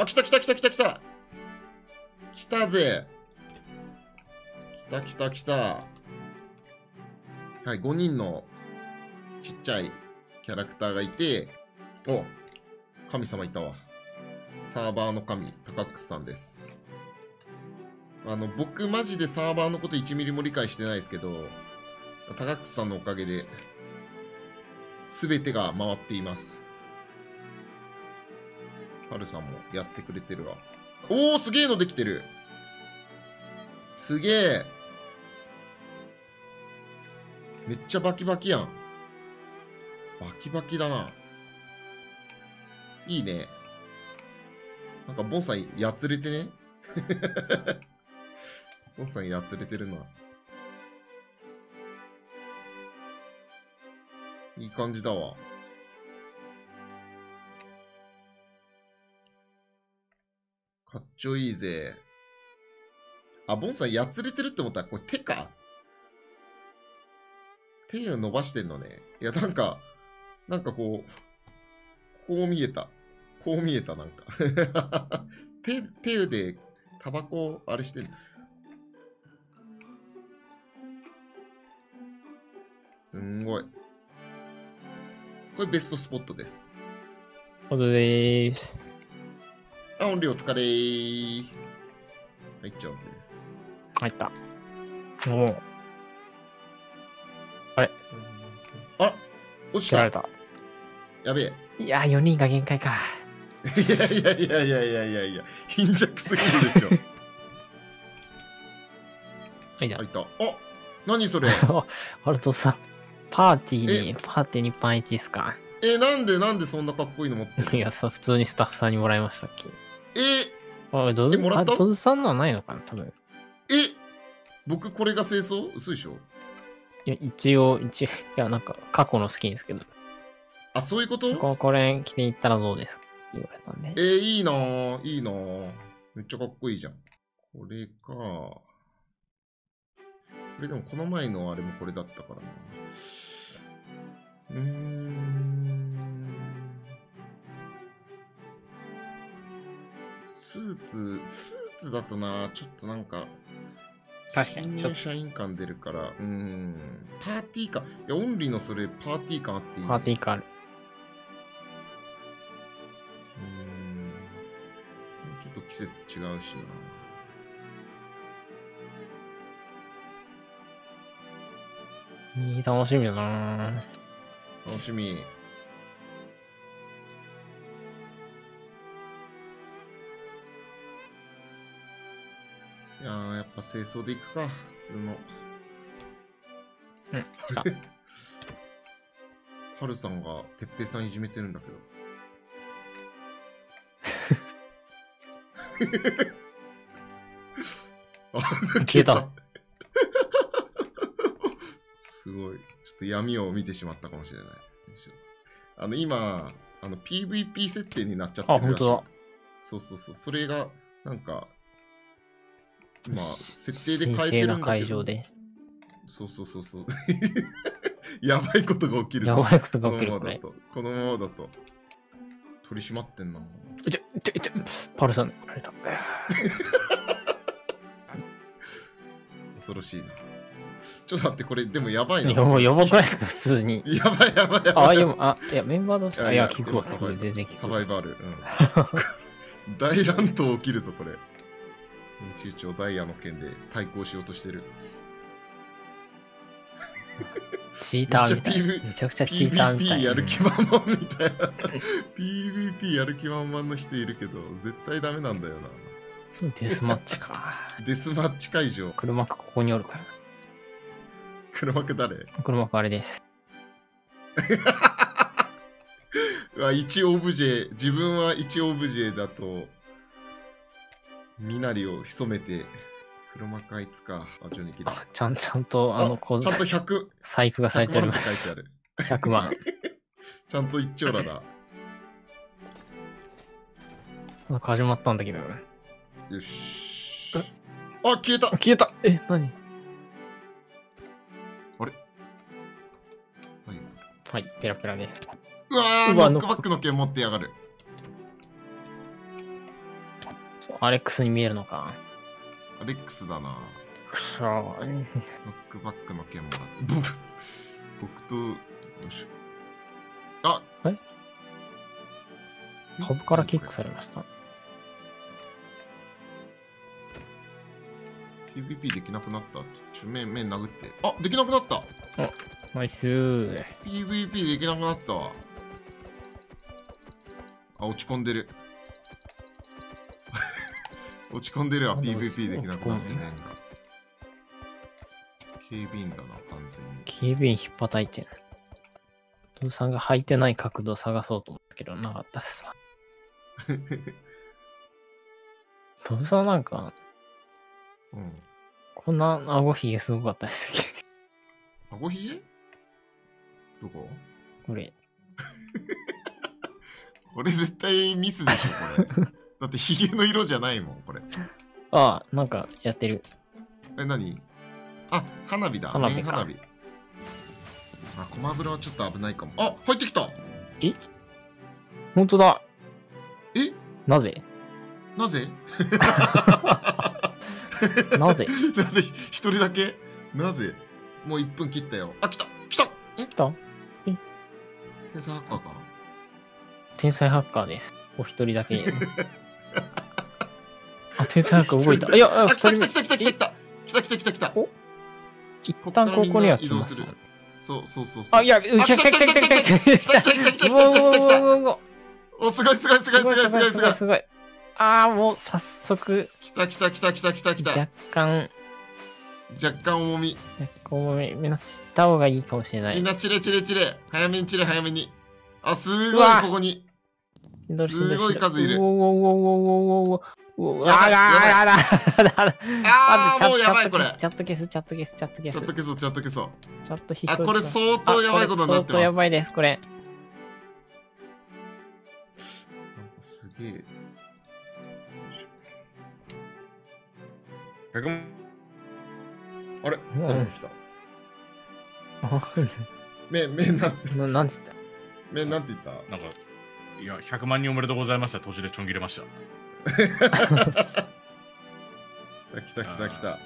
あ、来た来た来た来た来た来たぜ来た来た来たはい、5人のちっちゃいキャラクターがいて、お神様いたわ。サーバーの神、タカックスさんです。あの、僕マジでサーバーのこと1ミリも理解してないですけど、タカックスさんのおかげで、すべてが回っています。ハルさんもやってくれてるわ。おー、すげえのできてる。すげえ。めっちゃバキバキやん。バキバキだな。いいね。なんか、ボンさん、やつれてね。ボンさん、やつれてるな。いい感じだわ。かっちょいいぜ。あ、ボンさん、やつれてるって思ったら、これ手か？手を伸ばしてんのね。いや、なんか、なんかこう、こう見えた。こう見えた、なんか。手、手でタバコ、あれしてんすんごい。これベストスポットです。ほどでーす。あ、音量お疲れー。入っちゃうぜ。入った。おお。あれあ落ちた。やべえ。いやー、4人が限界か。いやいやいやいやいやいやいや、貧弱すぎるでしょ。はいだ入。った。あ何それ アルトさん、パーティーに、パーティーにパンイチっすか？え、なんでなんでそんなかっこいいの持ってるいや、さ、普通にスタッフさんにもらいましたっけ？え、あ、ドズ、もらった？ドズさんのはないのかな多分。え、僕これが清掃？嘘でしょいや、一応、一応、いや、なんか、過去の好きですけど、あ、そういうこと？ここれ着ていったらどうですか？って言われたんでえ。ー、いいなぁ、いいなぁ。めっちゃかっこいいじゃん。これか。これでもこの前のあれもこれだったからな。うーん。スーツ、スーツだとな、ちょっとなんか、確かに社員感出るから、うーん。パーティー感。いや、オンリーのそれ、パーティー感あっていい、ね。パーティー感ある。うーんちょっと季節違うしな。いい、楽しみだな楽しみ。やー、やっぱ清掃でいくか、普通の。うん、来た。ハルさんが、てっぺいさんいじめてるんだけど。あ 消えた。すごい。ちょっと闇を見てしまったかもしれない。あの、今、あの、PVP 設定になっちゃってるらしい。あ本当だそうそうそう。それが、なんか、今、設定で変えてるんだけど。会場で。そうそうそうそう。やばいことが起きるぞやばいことがこ起きるこれのままだ。と。このままだと。取り締まってんな。ちょ、ちょ、ちょ、パルさん、あれだ。恐ろしいな。ちょっと待って、これ、でもやばいな。やばやばくないですか、普通に。やばいやばいやばい。あ、いや、あ、いや、メンバー同士、あいや、聞くわ、サバイ聞く全然聞く。サバイバル。うん。大乱闘起きるぞ、これ。編集長ダイヤの件で対抗しようとしてる。チーターみたいな。めちゃくちゃチーターみた PVP いな。やる気満々みたいな。PVP やる気満々の人いるけど、絶対ダメなんだよな。デスマッチか。デスマッチ会場。車がここにおるから。黒幕誰？車があれです。うわ、一オブジェ、自分は一オブジェだと、身なりを潜めて、黒幕あいつか。あ、ジョニキだ。あ、ちゃん、ちゃんと、あの、こうちゃんと100、細工がされ100ており万ってます。書いてある。100万。ちゃんと一丁羅だ。なんか始まったんだけど。よし。あ、消えたあ消えたえ、何？何はい、ペラペラで。うわー、うわノックバックの剣持ってやがる。そうアレックスに見えるのか。アレックスだな。くそー。ノックバックの件もらって。僕、僕と、よいしょ。あえ？株からキックされました？PVP できなくなった？ちょ、面、面殴って。あできなくなったナイスー。!PVP できなくなったわ。あ、落ち込んでる。落ち込んでるわ、PVP できなくなって落ち込んで面が。警備員だな、完全に。警備員引っ叩いてる。父さんが履いてない角度を探そうと思ったけど、なかったですわ。父さんなんか、うん。こんな顎ひげすごかったでしたっけあごひげ？どこ？これ。これ絶対ミスでしょ、これ。だってひげの色じゃないもん、これ。あ あ、なんかやってる。え、何？あ、花火だ。花火花火。あ、駒油はちょっと危ないかも。あ、入ってきた本当だ。え？なぜ？なぜ？なぜ？なぜ？一人だけ？なぜ？もう1分切ったよ。あ、来た来たえ？来た？天才ハッカーか？天才ハッカーです。お一人だけ。あ、天才ハッカー動いた。いや、ああ、来た来た来た来た来た来た来た来た来た来たお？一旦ここには来ますそうそうそう。あ、いや、う来た来た来た来た来た来た来た来た来た来たお、すごいすごいすごいすごいすごいすごい。すごい。ああ、もう早速、来た来た来た来た来た来た。若干、若干重み。こう、目立った方がいいかもしれない。みんなチレチレチレ。早めにチレ早めに。あ、すうごいわここに。すごい数いる。おおおおおおおあらあらあらあらあらあーもやばいこれチャット消すチャット消すチャット消すチャット消すチャット消すチャット消すあこれ相当やばいことになってます相当やばいですこれなんかすげえ100万あれ何した目目なんてななんつった目なんて言ったなんかいや、100万人おめでとうございました。途中でちょん切れました。あ 来た来た来た。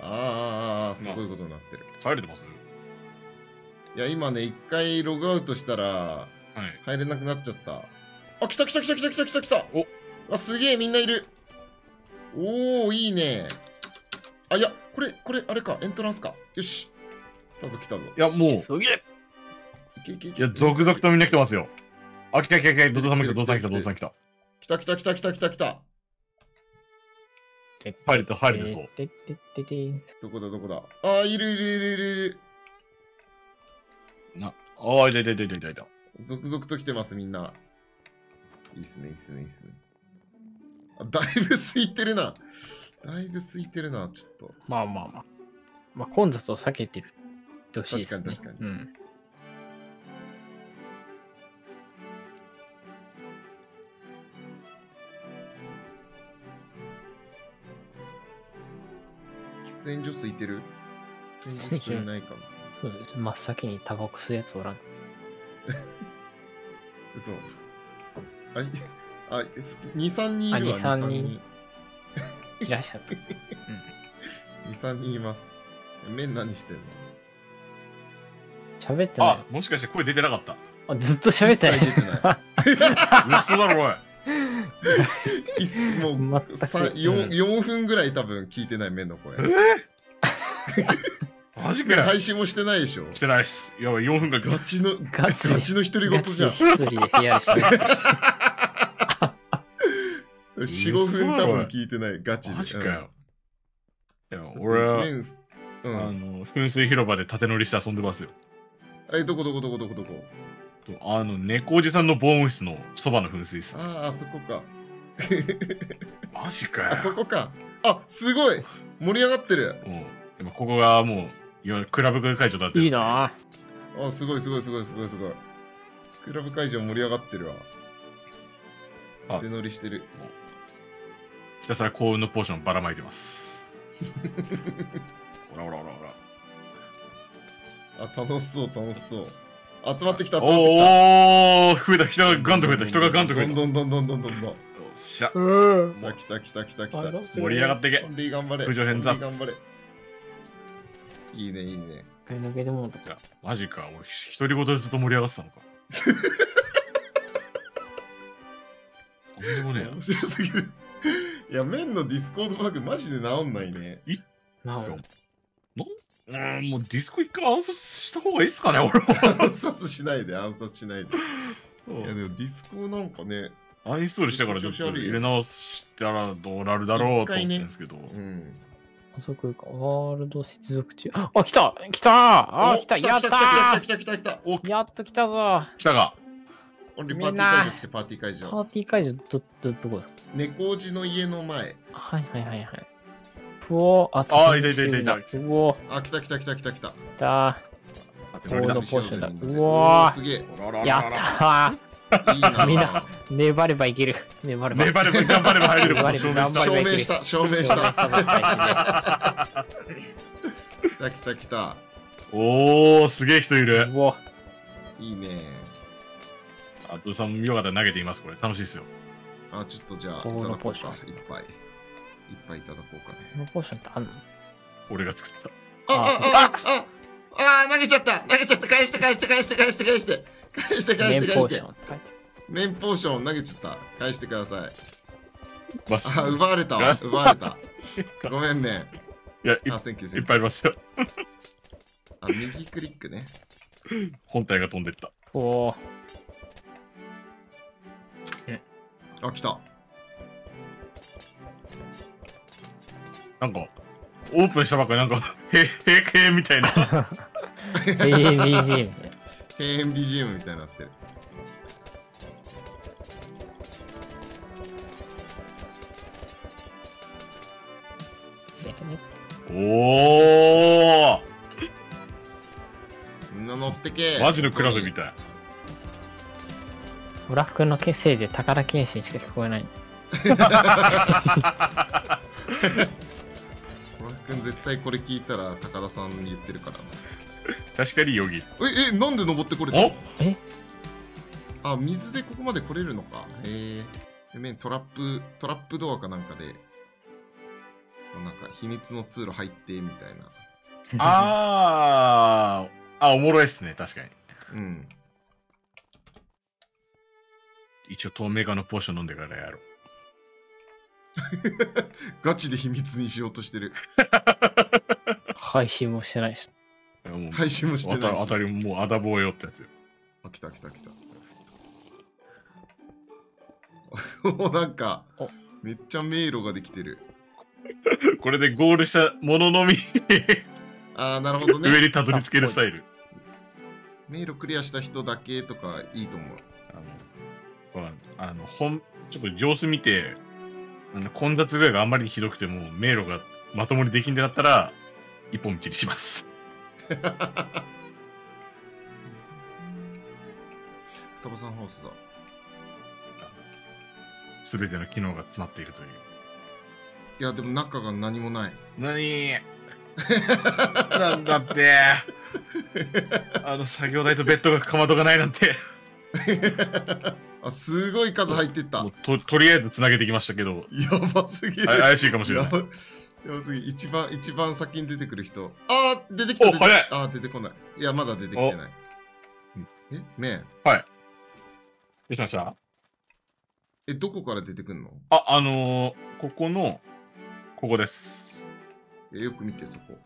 あーあー、あすごいことになってる。帰れてます？いや、今ね、一回ログアウトしたら、はい。入れなくなっちゃった。あ、来た来た来た来た来た来た来た。おあ、すげえ、みんないる。おー、いいね。あ、いや、これ、これ、あれか、エントランスか。よし。来たぞ来たぞ。いや、もう、いすげえい。や、続々とみんな来てますよ。あ、来た来た来た、ドドさんも来た、ドドさん来た、ドドさん来た。来た来た来た来た来た来た。入れて、入れてそう。どこだどこだ？あー、いるいるいるいるいる。な、ああ、いたいたいたいたいた。続々と来てます、みんな。いいっすね、いいっすね、いいっすね。あだいぶ空いてるな。だいぶ空いてるな、ちょっと。まあまあまあ。まあ、混雑を避けてるってほしいですね。確かに確かうん。喫煙所空いてる？喫煙所人いないかも。真っ先にタバコ吸うやつおらん。嘘。あ、いあ、2、3人いるわ、あ2 3 2、3人人。いらっしゃった。2、3人います。麺何してんの？喋ってないあ。、もしかして声出てなかった？あずっと喋ってない。一切出てない。嘘だろ、おい。いっもう全くさうん 4, 4分ぐらい多分聞いてない麺の声。マジかよ。配信もしてないでしょしてないっす。やばい、4分間。ガチの、ガチでガチの独り言じゃん。一人で部屋で喋ってる。4、5分多分聞いてない、ガチで。マジかよ。いや、うん。俺は、うあん。の、噴水広場で縦乗りして遊んでますよ。え、どこどこどこどこ？どことあの、猫おじさんの防音室のそばの噴水っす。ああ、あそこか。マジかあ、こよ。こか。あ、すごい盛り上がってる。もう、今ここがもう、今クラブ会場だってるいいなぁ。あ、すごいすごいすごいすごいすごい。クラブ会場盛り上がってるわ。あ手乗りしてる。ひたすら幸運のポーションばらまいてます。ほらほらほらほら。あ、楽しそう、楽しそう。集まってきた、集まってきた。おー、増えた、人がガンと増えた、人がガンと増えた。どんどんどんどんどんどんどん。っしゃ。来た来た来た来た。あら盛り上がってけオ。ンリー頑張れ。空上編ザ頑張れ。いいね、いいね。一回抜けてもうた。じゃあ、マジか。俺、独り言でずっと盛り上がってたのか。とんでもねえ面白すぎる。いや、麺のディスコードバグマジで治んないね。なお。な。うん、もうディスコ一回暗殺した方がいいっすかね、俺も。暗殺しないで、暗殺しないで。いや、でもディスコなんかね、アンインストールしてからちょっと入れ直したらどうなるだろうと思ってんですけど。うん。あそこか。ワールド接続中。あ、来た来たあ、お来たやった来たー来た来た来た来た。お、やっと来たぞ来たか。オンリーパーティー会場来て、パーティー会パ場。ーティー会場、ど、ど、どこですか猫おじの家の前。はいはいはいはい。ふおー、あ、あーいたいたいたいたうおー、あ、来た来た来た来た来た。来たゴゴールドポーションだうわーすげえ。ー。やったいいな。みんな粘ればいける。粘れば。粘れば頑張れば入れる。粘れば証明した証明した、証明した 来た来た来た。おー、すげえ人いりるで。うおいいね。あとさん、よかったら投げてみます、これ。楽しいっすよ。あ、ちょっとじゃあ、いただこうか。ポーショいっぱい。いっぱいいただこうかね。このポーションってあんの？俺が作った。あ、あ、あ、あ、あ、あ、投げちゃった。投げちゃった。返して、返して、返して、返して、返して。返して、返して、返してメンポーション。って書いてメンポーション投げちゃった。返してください。あ、奪われたわ。奪われた。ごめんね。いや、いあ、いっ。ぱいありますよ。あ、右クリックね。本体が飛んでった。ある。おーあ、来た。なんか、オープンしたばっかりなんか、へ、平景みたいな。BGM ね。閉園 BGM みたいになってる。おーみんな乗ってけ。マジのクラブみたい。オラフ君の結成で宝剣心しか聞こえない。絶対これ聞いたら高田さんに言ってるからな。確かにヨギ。え、え、なんで登ってこれたの？おえ？あ、水でここまで来れるのか。へえ。えトラップ、トラップドアかなんかで、なんか秘密の通路入ってみたいな。あー。あ、おもろいっすね、確かに。うん。一応透明化のポーション飲んでからやろう。ガチで秘密にしようとしてる。配信もしてないし。いやもう配信もしてないし。当たりもうアダボーよってやつよ。あ、来た来た来た。おなんかお、めっちゃ迷路ができてる。これでゴールしたもののみあー、なるほどね。上にたどり着けるスタイル。迷路クリアした人だけとかいいと思う。あの、あの、ほん、ちょっと様子見て、混雑具合があんまりひどくても、迷路がまともにできんでなったら、一本道にします。双葉さんハウスだ。すべての機能が詰まっているという。いや、でも中が何もない。何？なんだって。あの、作業台とベッドがかまどがないなんて。あ、すごい数入ってった。ととりあえずつなげてきましたけど、やばすぎる。あ怪しいかもしれない。やばすぎ一番、一番先に出てくる人。あー、出てきた。お早いあー、出てこない。いや、まだ出てきてない。え、めん。どうしました？え、どこから出てくんの？あ、あのー、ここの、ここです。え、よく見て、そこ。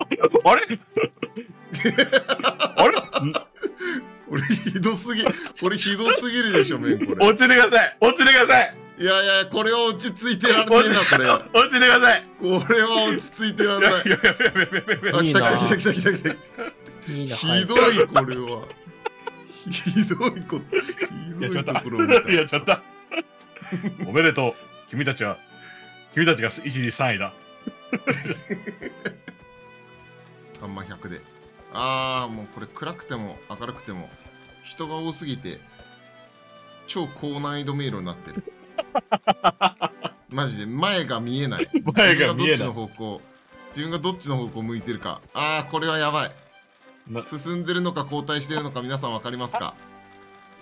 あれ？あれ？んこれひどすぎ、これひどすぎるでしょ、めん、これ。落ちてください落ちてくださいいやいや、これは落ち着いてられねえな、これは。落ちてくださいこれは落ち着いてられないあ、来た来た来た来た来た来いい。ひどい、これは。ひどいこ、ひどいところを見た。やっちゃった。おめでとう。君たちは、君たちが1次3位だ。あんま100で。あー、もうこれ暗くても明るくても人が多すぎて超高難易度迷路になってる。マジで前が見えない。前が見えない自分がどっちの。方向、自分がどっちの方向向いてるか。あー、これはやばい。な進んでるのか後退してるのか皆さんわかりますか？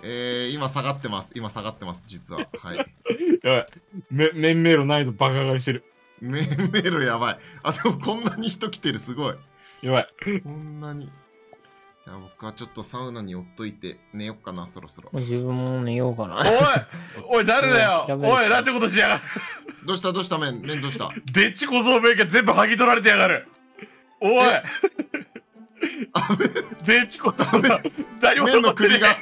えー、今下がってます。今下がってます、実は。はい。やばい。め、面迷路難易度バカ上がりしてる。メーメールやばい。あ、でもこんなに人来てる、すごい。やばい。こんなに。いや、僕はちょっとサウナに寄っといて寝よっかな、そろそろ。自分も寝ようかな。おいおい、誰だよ？おい、なんてことしやがるどうした？どうした？メンメンどうした？でっち小僧弁が全部剥ぎ取られてやがるおい でっち小僧何もメンの首が。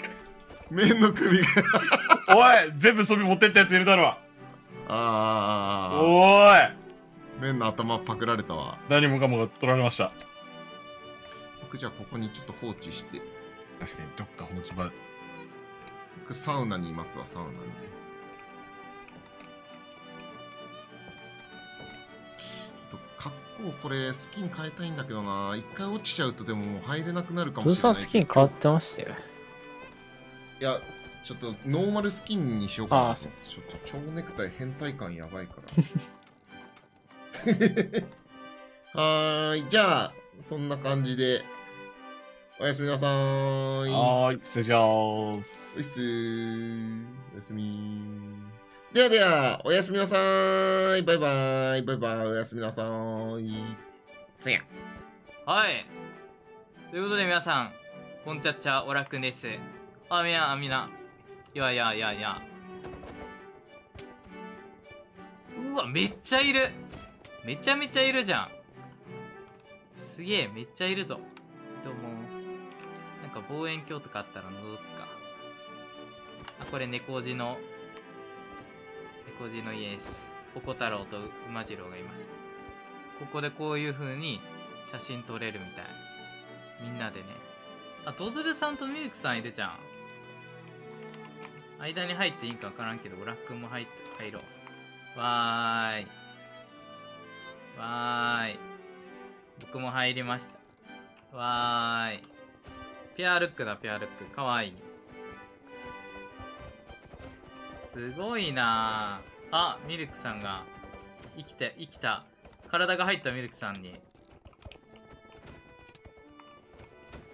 メンの首が。えおい全部装備持ってったやついるだろあー。おいメンの頭パクられたわ。何もかもが取られました。僕じゃあここにちょっと放置して。確かに、どっか放置場。僕サウナにいますわ、サウナに。ちょっと格好これスキン変えたいんだけどな。一回落ちちゃうとでももう入れなくなるかもしれない。さんスキン変わってましたよ。いや、ちょっとノーマルスキンにしようかな。ちょっと蝶ネクタイ変態感やばいから。はーい。じゃあ、そんな感じで、おやすみなさーい。はーい、失礼しまおいっす。すー。おやすみではでは、おやすみなさーい。バイバイ。バイバイ。おやすみなさーい。せや。はい。ということで皆さん、こんちゃっちゃおらくんです。あ、みな、あ、みな。いやいやいやいや。うわ、めっちゃいる。めちゃめちゃいるじゃん。すげえ、めっちゃいるぞ。どうも。望遠鏡とかあったら覗くか。あ、これ猫おじの、猫おじの家です。おこ太郎と馬次郎がいます。ここでこういう風に写真撮れるみたい。みんなでね。あ、ドズルさんとミルクさんいるじゃん。間に入っていいかわからんけど、オラックも入って、入ろう。わーい。わーい。僕も入りました。わーい。ペアルックだ、ペアルック。かわいい。すごいな。あ、ミルクさんが、生きて、生きた。体が入ったミルクさんに。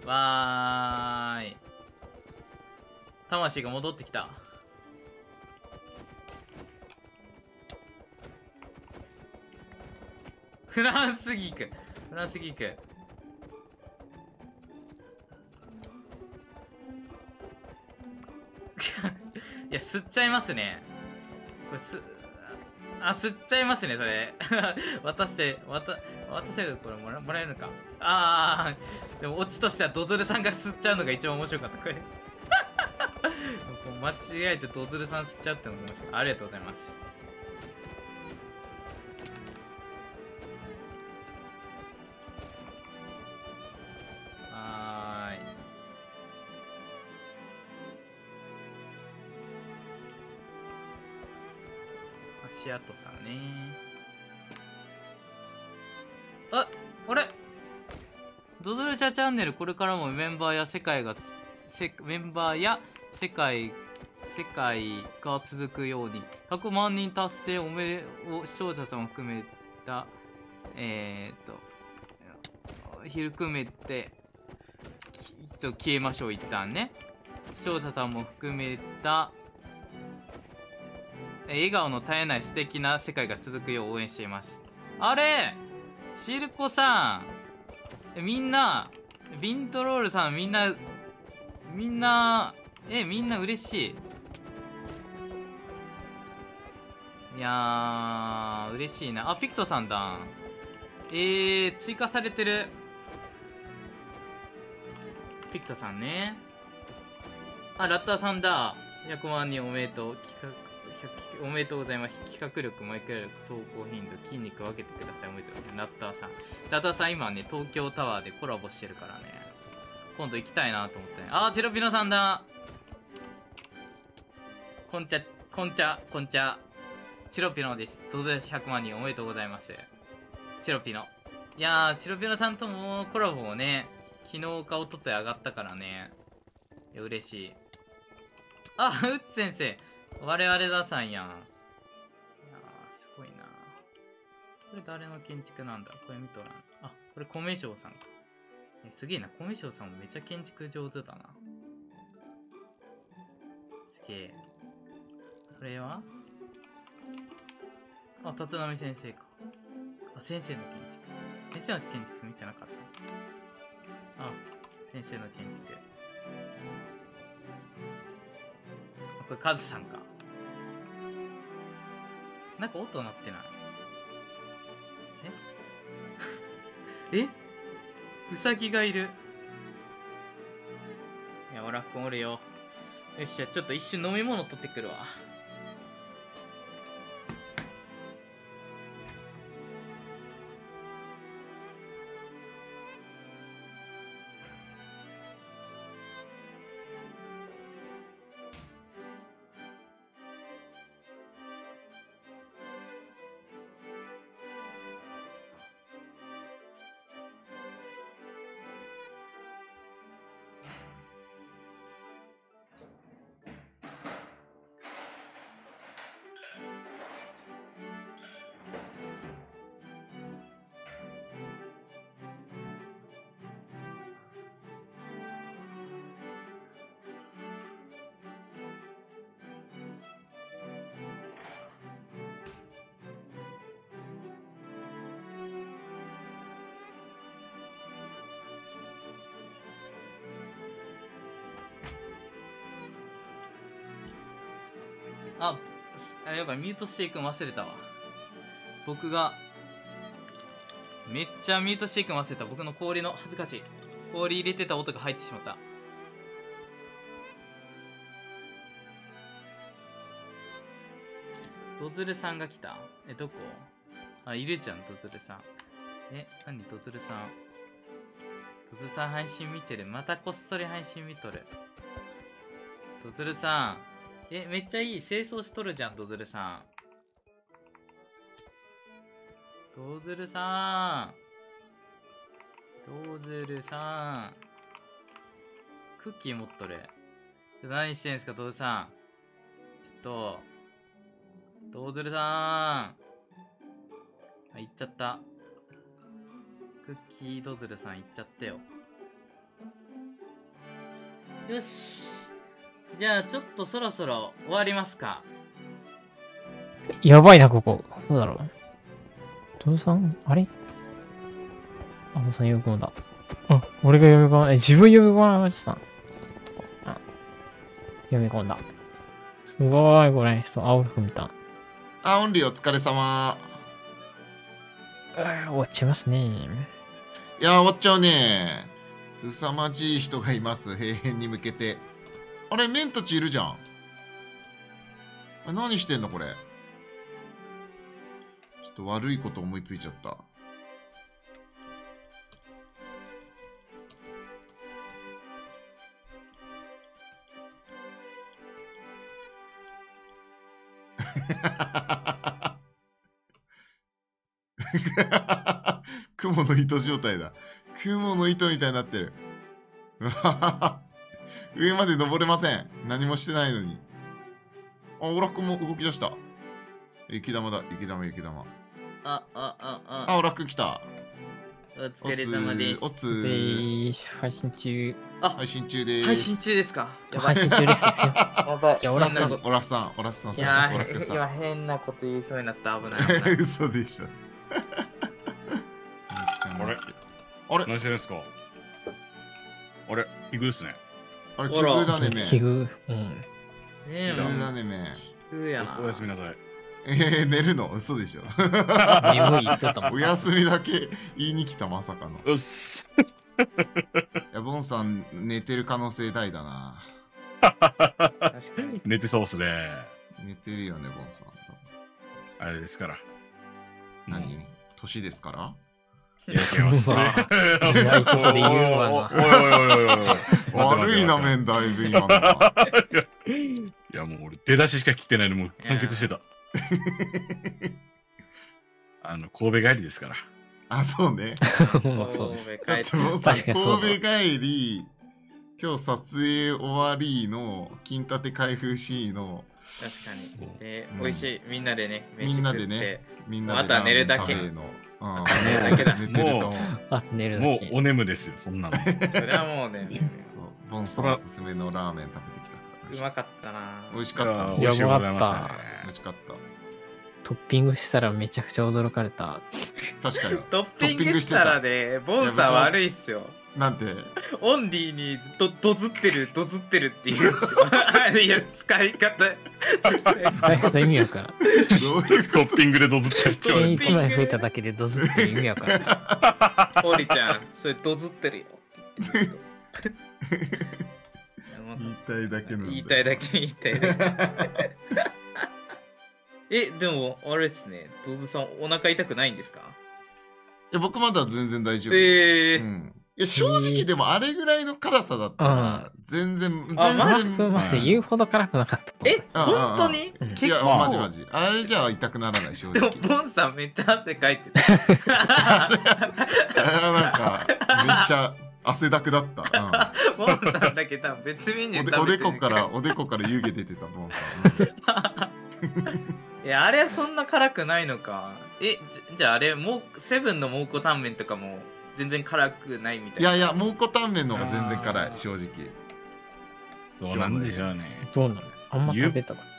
わーい。魂が戻ってきた。フランスギーク。フランスギーク。いや、吸っちゃいますね。これす、あ、吸っちゃいますね、それ。渡して、渡、渡せるこれもらもらえるのか。あー、でもオチとしてはドドルさんが吸っちゃうのが一番面白かった、これ。間違えてドズルさん吸っちゃうってのが面白い。ありがとうございます。足跡さんね。ああれ？ドドルチャチャンネルこれからもメンバーや世界がせメンバーや世界世界が続くように100万人達成おめでを視聴者さんも含めたえー、っと含めてきっと消えましょう一旦ね。視聴者さんも含めた笑顔の絶えない素敵な世界が続くよう応援しています。あれシルコさんみんなビントロールさんみんなみんなえみんな嬉しい。いやー嬉しいな。あピクトさんだ。えー、追加されてる。ピクトさんね。あラッターさんだ。100万人おめでとう。企おめでとうございます。企画力マイクロ力投稿頻度筋肉分けてください。おめでとうございます。ラッターさん。ラッターさん今ね東京タワーでコラボしてるからね。今度行きたいなと思ってあーチロピノさんだ。こんちゃこんちゃこんちゃ。チロピノです。どうぞ100万人おめでとうございます。チロピノ。いやーチロピノさんともコラボもね昨日か一昨日上がったからね。いや嬉しい。あうつ先生。我々ださんやんいやすごいなこれ誰の建築なんだ？これ見とらんあこれ米翔さんかえすげえな米翔さんもめっちゃ建築上手だなけ。これは？あ、立浪先生か。あ、先生の建築。先生の建築見てなかった。あ、先生の建築。あこれカズさんか。なんか音鳴ってない？え？え？ウサギがいる。いや、オラックンおるよ。よっしゃ、ちょっと一瞬飲み物取ってくるわ。あ、やばい、ミュートしていくの忘れたわ。僕が、めっちゃミュートしていくの忘れた。僕の氷の、恥ずかしい。氷入れてた音が入ってしまった。ドズルさんが来たえ、どこ？あ、いるじゃん、ドズルさん。え、なに、ドズルさん。ドズルさん配信見てる。またこっそり配信見とる。ドズルさん。え、めっちゃいい。清掃しとるじゃん、ドズルさん。ドズルさん。ドズルさん。クッキー持っとる。何してんすか、ドズルさん。ちょっと。ドズルさん。あ、行っちゃった。クッキードズルさん行っちゃったよ。よし。じゃあ、ちょっとそろそろ終わりますか。やばいな、ここ。どうだろう。父さん？あれ？あ、父さん呼び込んだ。あ、俺が呼び込んだ。え、自分呼び込ました。あ呼び込んだ。すごい、これ。人、あ、俺踏みた。あ、オンリーお疲れ様。終わっちゃいますね。いや、終わっちゃうね。すさまじい人がいます。閉園に向けて。あれ、メンたちいるじゃん。あれ何してんのこれ。ちょっと悪いこと思いついちゃった。雲の糸状態だ。雲の糸みたいになってる。上まで登れません。何もしてないのに。あ、オラクも動き出した。雪玉だ、雪玉、雪玉。あ、あ、あ、あ、あ、オラク来た。お疲れ様ですお。つでーーす。配信中。あ、配信中です。配信中ですか？やばい。配信中ですよ。やばい。いやオラさん オラさん、オラさん、いやオラクー、さ今変なこと言いそうになった。危ない危ない。ん。嘘でした。あれ？あれ？何してるんですか？あれ？奇遇ですね。あれ、奇遇だね、め。奇奇遇。うん。ねえ、いやもう、遇だね、め。急やな。おおやすみなさい。えー、寝るの？嘘でしょ。眠い言っとったもん。お休みだけ言いに来た、まさかの。いうっす。や、ボンさん、寝てる可能性大だな。確かに。寝てそうっすね。寝てるよね、ボンさん。あれですから。もう何？年ですから？いや、ます。うわ早いとこで言うわな。悪いな、面だいぶ今のいや、もう俺、出だししか聞いてないのもう完結してた。あの、神戸帰りですから。あ、そうね。神戸帰っててもうさ、確かにそうだ神戸帰り、今日撮影終わりの金立て開封シーンの確かに。でうん、美味しい。みんなでね、み飯んなでね。みんなでまた寝るだけラーメン食べの。うん、寝るだけだ寝てると思う。あ、寝るだけ。もうお眠ですよ、そんなの。それはもうね、ボンさんおすすめのラーメン食べてきたかうまかったな美味しかった。美味しいございましたね美味しかった。トッピングしたらめちゃくちゃ驚かれた。確かに。トッピングしたらねボンさん悪いっすよなんて、オンリーにどどずってるどずってるって言ういや使い方使い方意味わからん。どういうトッピングでどずってる？って言われて点1枚増えただけでドズって意味わからん。オリちゃんそれどずってるよ言いたいだけなんだ。言いたいだけ言いたいだけえでもあれですねドズさんお腹痛くないんですか？いや僕まだ全然大丈夫。ええうん。いや、正直でもあれぐらいの辛さだったら、全然、全あマジ然、まず言うほど辛くなかった。え本当にうんいや、マジマジ。あれじゃ痛くならない、正でも直。ボンさんめっちゃ汗かいてた あれなんか、めっちゃ汗だくだった。ボンさんだけ多分別メニうん、ューおでおで食べてるこから、おでこから湯気出てたもんさ。いやあれはそんな辛くないのかえじじゃああれもうセブンの蒙古タンメンとかも全然辛くないみたいないやいや、蒙古タンメンの方が全然辛い正直。どうなんでしょうね。どうなのあんま食べたこと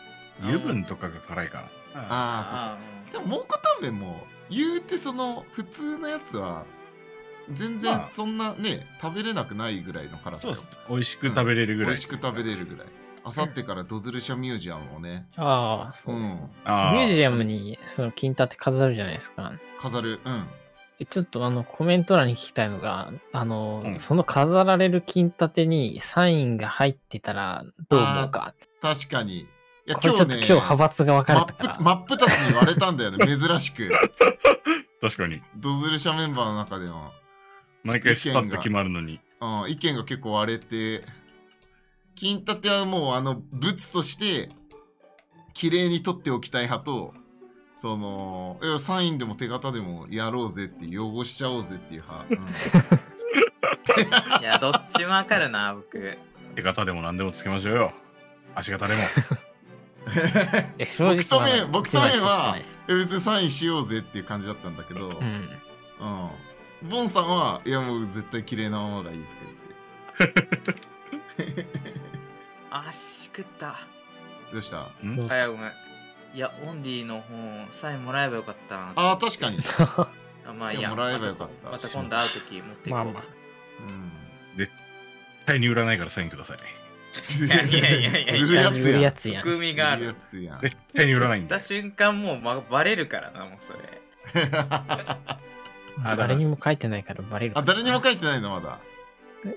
油分とかが辛いから。ああ、そう。あでも蒙古タンメンも、言うてその、普通のやつは、全然まあそんなね、食べれなくないぐらいの辛さよそうです。美味しく食べれるぐらい。美味しく食べれるぐらい。あさってからドズルシャミュージアムをね、ああ、そうミュージアムにその金立て飾るじゃないですか。飾る。うん。えちょっとあのコメント欄に聞きたいのが、あの、うんその飾られる金立てにサインが入ってたらどう思うか？確かに。いや、これちょっと今日派閥が分かマッれたからプ、。真っ二つに割れたんだよね、珍しく。確かに。ドズルシャメンバーの中での、毎回スパッと決まるのに。うん、意見が結構割れて、金立てはもう、あの、物として、綺麗に取っておきたい派と、その、いやサインでも手形でもやろうぜっていう、汚しちゃおうぜっていう派。うん。いやどっちもわかるな僕。手形でも何でもつけましょうよ。足形でも。僕と麺まだ僕と麺一枚しかしては別にサインしようぜっていう感じだったんだけど、うん。うん。ボンさんはいやもう絶対綺麗なままがいいとか あしくった。言ってどうした？ん？あいやごめんいやオンリーの本サインもらえばよかったなああ確かに、あまあいいや。もらえばよかった。また今度会う時持っていこう、まあまあ。うん、絶対に売らないからサインください。いやいやいやいや。売るやつ売るやん。やつやん。含みがあ売るるやつやん。絶対に売らないんだ。言った。瞬間もう、ま、バレるからなもうそれ。あ誰にも書いてないからバレるかあら。誰にも書いてないのまだ。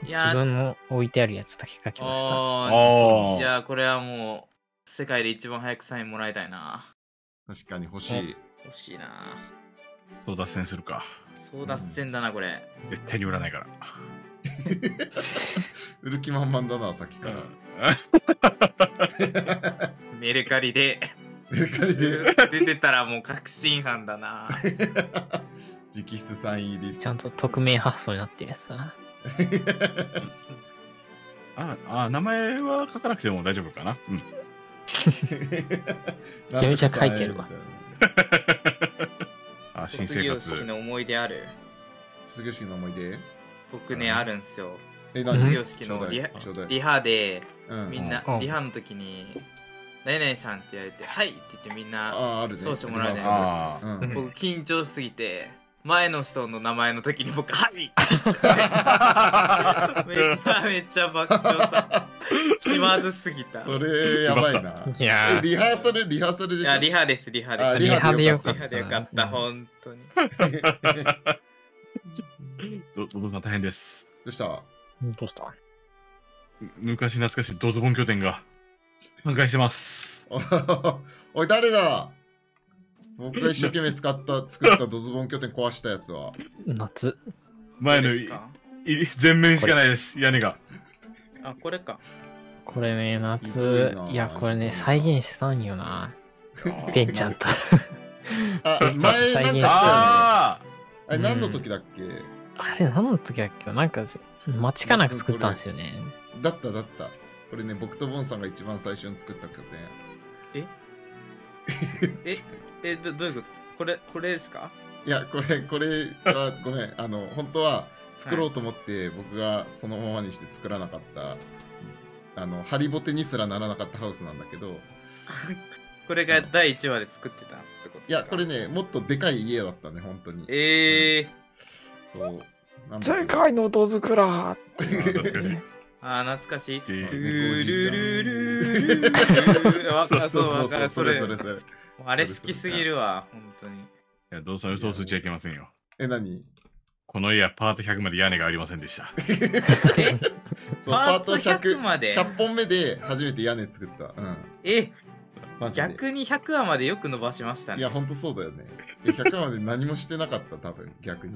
いや自分の置いてあるやつだけ書きました。ああいやこれはもう世界で一番早くサインもらいたいな。確かに欲しい。欲しいな。そう脱線するか。争奪戦だなこれ。絶対に売らないから。売る気満々だなさっきから、メルカリで。メルカリで？出てたらもう確信犯だな。直筆サイン入り。ちゃんと匿名発送になってるやつだな。ああ、名前は書かなくても大丈夫かな？うん。めちゃめちゃ書いてるわあ、新卒業生活。式の思い出ある？卒業式の思い出？僕ね、うん。あるんすよ。卒業式のリハリハでうん。みんなうん。リハの時に「何々さん」って言われて「はい」って言ってみんなねそうしてもらうねリハーサル。ああ。うん。僕緊張しすぎて前の人の名前の時に僕「はい」めちゃめちゃ爆笑さ 気まずすぎた。それやばいな。いやリハーサルリハーサルでしょいやリハですリハです。あリハでよかリハかった。でよかったうん本当に。どどぞさん大変です。どうした？どうした？む昔懐かしいドズボン拠点が半壊してます。おい誰だ？僕が一生懸命使った作ったドズボン拠点壊したやつは。夏。前の全面しかないです、屋根が。あこれか。これね、夏いや、これね、再現したんよな。ペンちゃんと。あ前再現したああれ何の時だっけ？あれ、何の時だっけな？なんか、街かなんか作ったんですよね。だっただった。これね僕とボンさんが一番最初に作った拠点。え？え？どどういうこと？ですかこれこれですか？いやこれこれはごめん。あの本当は作ろうと思って僕がそのままにして作らなかったあのハリボテにすらならなかったハウスなんだけど これが第1話で作ってたってこといやこれねもっとでかい家だったね本当にええそうなんだ世けど界の音づくら 懐かしい。あー懐かしい。トえーゥルルルルルルわかそうそうわかるそうそうそれそれそれあれ好きすぎるわ、本当に。いや、どうせ嘘をついちゃいけませんよ。え何この家はパート100まで屋根がありませんでした。え そうパート100まで？100本目で初めて屋根作ったうんえ逆に100話までよく伸ばしましたね。いやほんとそうだよねいや100まで何もしてなかった多分逆に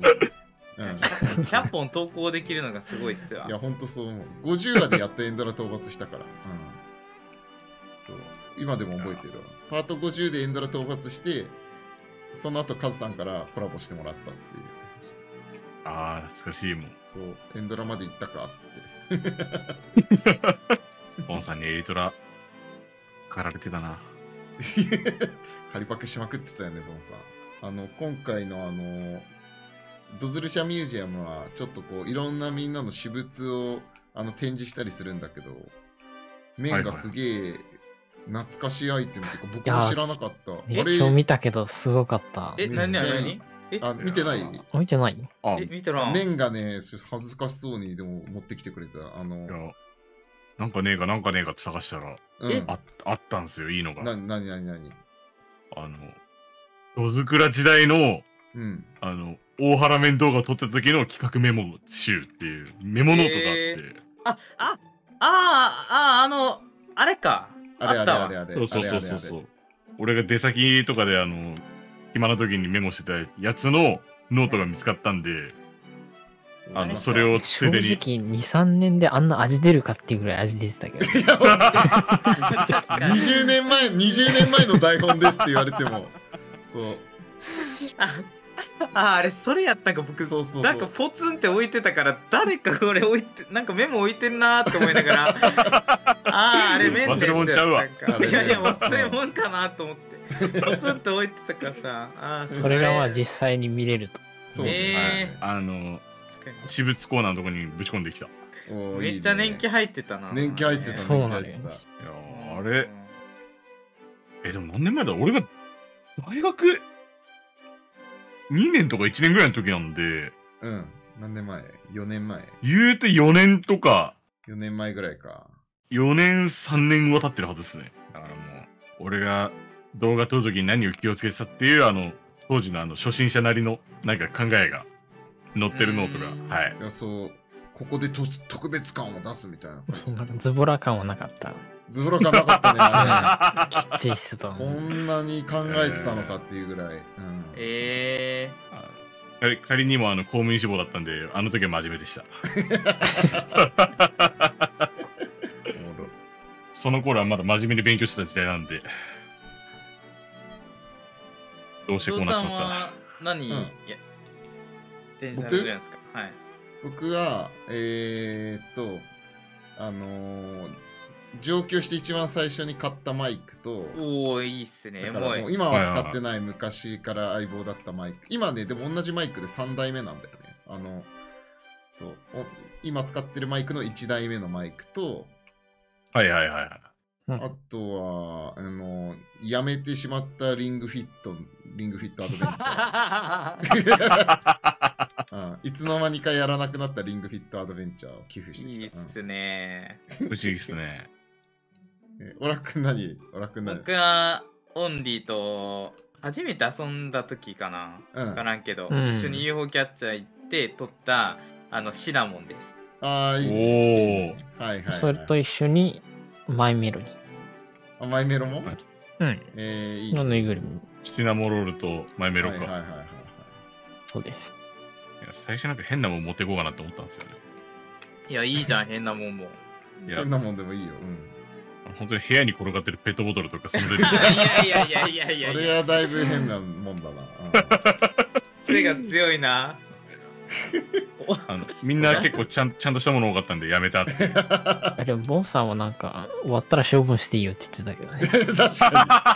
うん100本投稿できるのがすごいっすわい。や、ほんとそう思う。50話でやっとエンドラ討伐したから。うん。そう。今でも覚えてるわ。パート50でエンドラ討伐して、その後カズさんからコラボしてもらったっていう。ああ、懐かしいもん。そう。エンドラまで行ったかっつって。ポンさんにエリトラ、駆られてたな。仮パクしまくってたよね、ボンさん。あの、今回のあの、ドズルシャミュージアムは、ちょっとこう、いろんなみんなの私物をあの展示したりするんだけど、面がすげえ懐かしいアイテムっていうか、僕も知らなかった。えあれ今日見たけど、すごかった。え、なになあ、見てない？見てない？あ、え、見たらん。面がね、恥ずかしそうにでも持ってきてくれた。あのい、や、なんかねえかなんかねえかって探したら、うん。ああったんすよ、いいのが。な、なになになに？あの、野桜時代の、うん。あの、大原面動画を撮った時の企画メモ集っていうメモノートがあって、へあ、あ、ああ、あ、あの、あれか。あれあれったわあれあれ。そうそうそうそう。俺が出先とかであの、暇な時にメモしてたやつのノートが見つかったんで、あの、それをつ正直いでに。2、3年であんな味出るかっていうぐらい味出てたけど。いや確かに。20年前、20年前の台本ですって言われても、そう、あ、ああれ、それやったんか、僕。そうそうそうなんかポツンって置いてたから、誰かこれ置いて、なんかメモ置いてんなーって思いながら、ああ、あれメン忘れ物ちゃうわなんかいやいや、忘れ物かなと思って。ポツンって置いてたからさ、ああ、それがまあ実実際に見れると。そうえね。はいあの、私物コーナーのとこにぶち込んできた。めっちゃ年季入ってたな。年季入ってた、そうなのよ年季入ってた。やーあれ、え、でも何年前だ俺が大学2年とか1年ぐらいの時なんで、うん。何年前 ?4 年前言うて4年とか、?4 年前ぐらいか。4年3年は経ってるはずですね。だからもう、俺が動画撮るときに何を気をつけてたっていう、あの、当時のあの、初心者なりの、なんか考えが載ってるノートうんが、はい。いや、そう、ここでと特別感を出すみたいな。ズボラ感はなかった。ズボラ感なかったね、あ きっちりしてたれ。こんなに考えてたのかっていうぐらい。うん。えあ仮仮にもあの公務員志望だったんで、あの時は真面目でした。その頃はまだ真面目に勉強してた時代なんで、どうしてー、こうなっちまった？は何、うんいや、電車でるんですか？はい。僕は、えー、っと、あのー上京して一番最初に買ったマイクと、おおいいっすね。もう今は使ってない昔から相棒だったマイク。今ね、でも同じマイクで3代目なんだよね。あの、そう、お今使ってるマイクの1代目のマイクと、はいはいはいはい。あとは、あの、やめてしまったリングフィット、リングフィットアドベンチャー。うん、いつの間にかやらなくなったリングフィットアドベンチャーを寄付していいき。ったすね。不思議っすね。オラくん何？オラくん何？僕はオンリーと初めて遊んだ時かな。うんわからんけど、うん一緒に UFO キャッチャー行って撮ったあのシナモンです。ああ、いいおね。ー。はいはい、はい。それと一緒にマイメロデあマイメロも、はいィ。えー、いうん。のいね。ぬいぐるみ。シナモロールとマイメロか。はいはいはいはいはい。そうです。いや最初なんか変なもん持ってこうかなって思ったんですよね。いや、いいじゃん、変なもんも。いやそん、なもんでもいいよ。うん。本当に部屋に転がってるペットボトルとかその出いてやいやいやいやいやいやそれはだいぶ変なもんだな。それが強いな。おあのみんな結構ちゃんちゃんとしたもの多かったんでやめたって。う んあでも、ボンさんはなんか、終わったら処分していいよって言ってたけどね。確か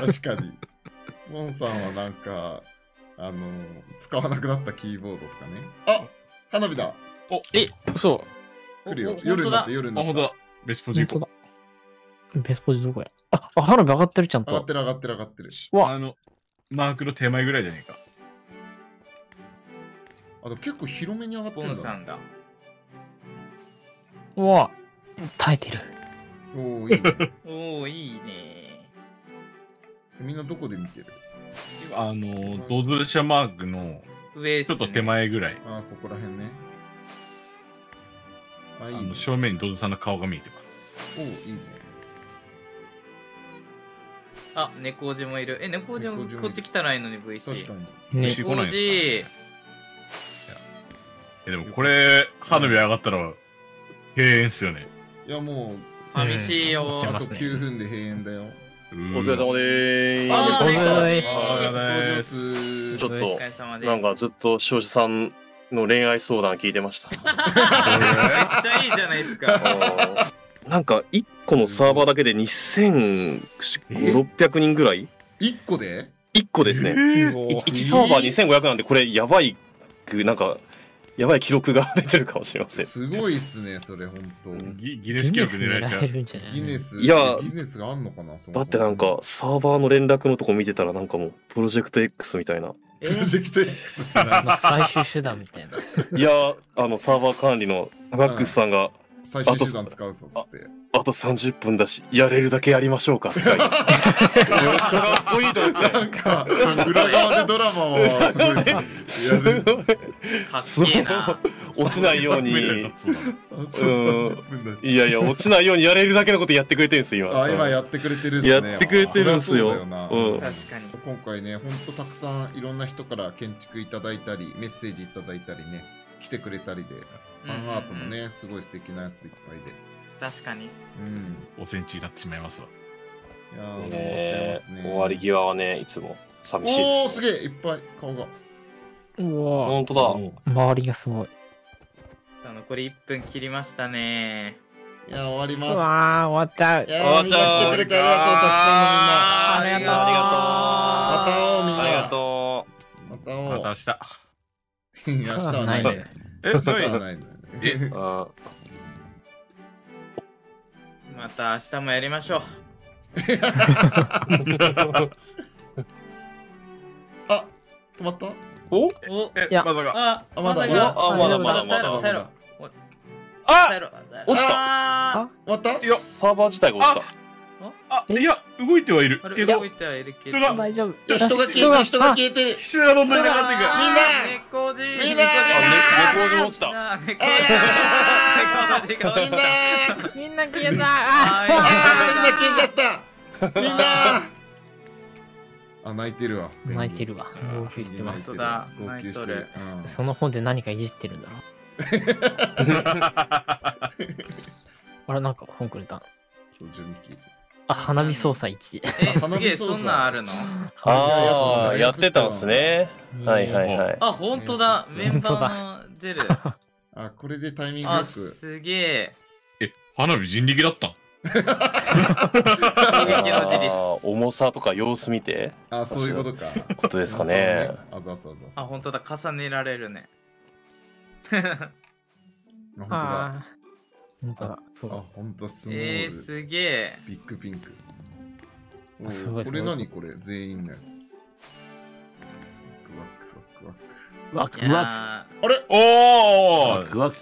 に。確かに。モンさんはなんか、あの、使わなくなったキーボードとかね。あ花火だえ、そ来るよおお。夜になって本夜になっあ、ほんとだた。。ベスポジ本行こ当だ。ベスポジどこや？あ、あ、花火上がってるちゃんと上がっ。てる上がってる上がってるし。う。うわあの、マークの手前ぐらいじゃねえか。あ、結構広めに上がってボるんだ。ンさんだ。うわ耐えてる。おおいいね。おおいいね。みんなどこで見てる？あの、ドズルシャマークの上。ちょっと手前ぐらい。あ、ここら辺ね。あ、いいねあの。正面にドズさんの顔が見えてます。おおいいね。あ、猫おじもいる。え、猫おじもこっち来たらいいのに VC。確かに。ね牛来ないんですか猫おじえでもこれ、花火上がったら、閉園っすよね。いやもう、寂しいよあとうんますね9分で閉園だよ。お疲れ様であ、ー猫来たお疲れ様です登場ちょっとお疲れ様す。です。なんかずっと庄司さんの恋愛相談聞いてました。めっちゃいいじゃないですか。あーなんか1個のサーバーだけで2500人ぐらい？1個で ?1 個ですね。1サーバー2500なんでこれやばいく、なんか、やばい記録が出てるかもしれません。すごいっすね、それ、ほんと。ギギネス記録狙えちゃう。ギネス、いやギネスがあんのかなそもそもだってなんか、サーバーの連絡のとこ見てたらなんかもう、プロジェクト X みたいな。え？プロジェクト X って何まあ最終手段みたいな。いやー、あの、サーバー管理のマックスさんが、最終手段使うぞっつって。あと30分だし、やれるだけやりましょうかって書いてある。それはすごいと思って。なんか、裏側でドラマはすごいっすね。すごいかっけえな。落ちないように。いやいや、落ちないようにやれるだけのことやってくれてるんですよ、今。あ、今やってくれてるっすね。やってくれてるんすよ確かに。今回ね、ほんとたくさんいろんな人から建築いただいたり、メッセージいただいたりね、来てくれたりで、ファンアートも。ね、すごい素敵なやついっぱいで。確かに。うん。おセンチになってしまいますわ。いやー、思っちゃいねますね。終わり際はね、いつも寂しいおー、ですす、げね。えいっぱい顔が。うわ本当だ。周りがすごい。さあ残り1分切りましたね。いやー、終わりうます。わー、終わっちゃうい。やー、みんな来てくれてありがとう、たくさんのみんな。ありがとうありがまた会おう、みんな。ありがとまた会おう。また明日。いや明日はないね。え、はないね。う。あまた明日もやりましょう。あ、止まった？お？お？えいや。まさか。あ、あまだまあまだ。まだまだ。耐えろ耐えろあ落ちた。あ終わった？いやサーバー自体が落ちた。あ、え？いや、動いてはいるけど。動、いてはいるけど。人が。大丈夫。人が消えてる、人が消えてる。人がどんどんいなくなっていく。みんな。猫じみんな。猫じ落ちた。みんな。ーみんな消えた。ああー、みんな消えちゃった。みんな。あ、泣いてるわ。泣いてるわ。うん号泣してます。号泣してる。うんその本で何かいじってるんだろ あれ、なんか本くれた。そう、準備機。あ、花火操作1。え、すげえ、そんなんあるの？ああ、やってたんですね。はいはいい。はい。あ、本当だ。メンバーの出る。あ、これでタイミングよあ、く。すげえ。え、花火人力だったん？重さとか様子見てあ、そういうことか。ことですかね。あ、ざすあざす。あ、本当だ。重ねられるね。あ本当だ。本当だ。そうあ、本当スモーえー、ル。すげえ。ビッグピンク。おあすごいーこれ何これ？全員のやつ。ワクワクワクワク。ワクワいやあれ？ク。おワクワク。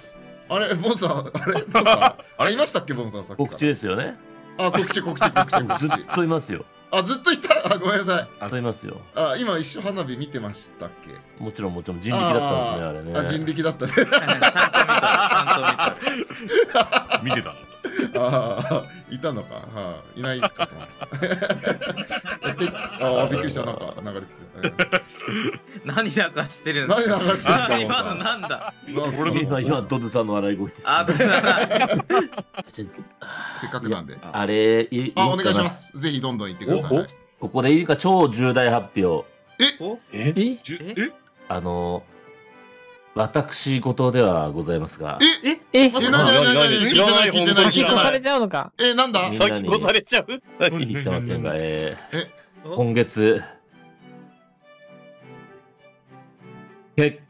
あれ？ボンさん、あれ？ボンさん。あれ？いましたっけ？ボンさんさっき。告知ですよね。あ、告知告知告知告 ずっ知。といますよ。あ、ずっといた？あ、ごめんなさい。ずっといますよ。あ、今一緒花火見てましたっけ？もちろんもちろん人力だったんですね、あれね。あ、人力だったね。ー ちゃんと見とる。ちゃんと見とる。見てたの？ああ、いたのか。はい、いないかと思ってた。でああ、びっくりした。なんか流れてきた。何流してるんですか？何流してんすかあ今のなんだ？俺の今、今、ドドさんの笑い声です。あ、どうだな。ちょせっかくなんで。あれ、いいいあ、お願いしま。かす。ぜひどんどん言ってください。ここでいいか、超重大発表。え？ええ？え？あの、私事ではございますが、え？え？え、なになになになに知らない聞いてない。聞いてされちゃうのか？え、なんだ？先越されちゃう？何？言ってませんが、え今月、結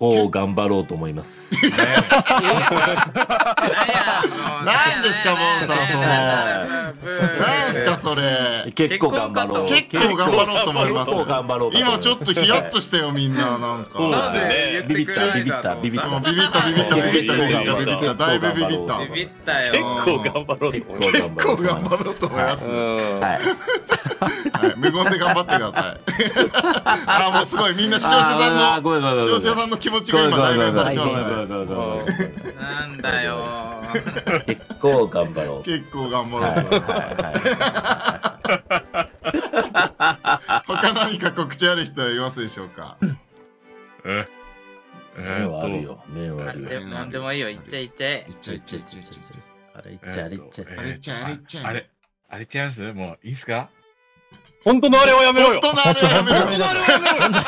構頑張ろうと思います。なんやなんですかボンさんその。なんすかそれ。結構頑張ろう。結構頑張ろうと思います。結構頑張ろうと思います。今ちょっとヒヤッとしたよみんななんか。ビビった、ビビった、ビビっうんた。ビビったビビったビビったビビったビビっただいぶビビった。ビビったよ。結構頑張ろう。結構頑張ろうと思います。うん。はい。はい。無言で頑張ってください。あもうすごい。みんな視聴者さんの視聴者さんの気持ちが今代弁されてますねなんだよ結構頑張ろう。結構頑張ろう他何か告知ある人はいますでしょうかえ。目はあるよ。目はあるよ。なんでもいいよ言っちゃいっちゃいいっちゃいっちゃいっちゃいあれいっちゃあれいっちゃえーっとあれいっちゃいあれいっちゃいあれあれちゃいますもういいっすか本当のあれはやめろよ。本当のあれはやめろ本当のあれはやめろ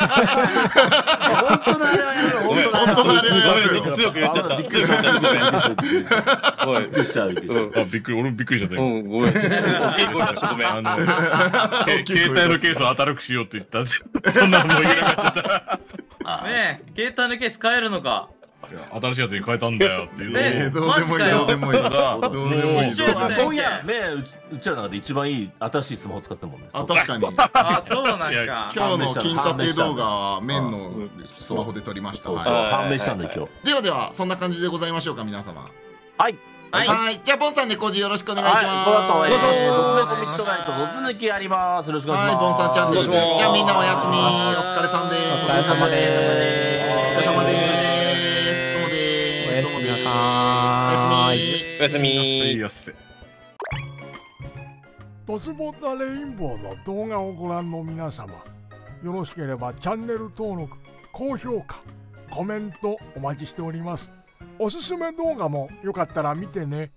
本当のあれはやめろごめん本当のあれはやめろごめん強く言っちゃった。びっくりしたびっくりしたおい。びっくりしたびっくりしたあびっくり俺もびっくりしちゃったようん、ごめん。大きい声出してごめん。あのけ携帯のケースを新しくしようと言ったそんなのもう言えなかった。あねえ携帯のケース変えるのか新しいやつに変えたんだよっていうのを。ねえーどうでもいいどうでもいい。どうでもいい。一緒やったよそういや、ね。うちうちらの中で一番いい新しいスマホ使ってるもんね。あ確かに。あそうなんか。今日の金立て動画は面のう。んスマホで撮りました。判明したん今日。いではではそんな感じでございましょうか皆様。はい。はい。はい。じゃあボンさん猫字よろしくお願いします。ミッドナイト、抜きやります。よろしくお願いしはい、ます。ボンさんチャンネルじゃあみんなおやすみ。お疲れさんです。お疲れ様ですおやすみ。やすい。ドスボザレインボーの動画をご覧の皆様よろしければチャンネル登録高評価コメントお待ちしております。おすすめ動画もよかったら見てね